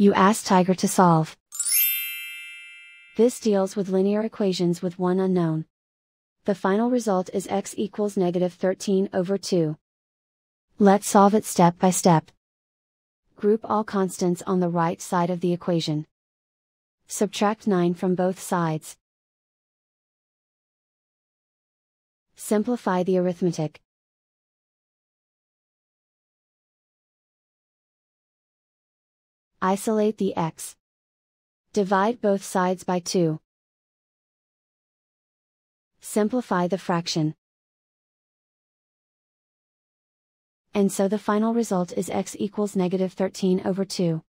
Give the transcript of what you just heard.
You ask Tiger to solve. This deals with linear equations with one unknown. The final result is x equals negative 13 over 2. Let's solve it step by step. Group all constants on the right side of the equation. Subtract 9 from both sides. Simplify the arithmetic. Isolate the x. Divide both sides by 2. Simplify the fraction. And so the final result is x equals negative 13 over 2.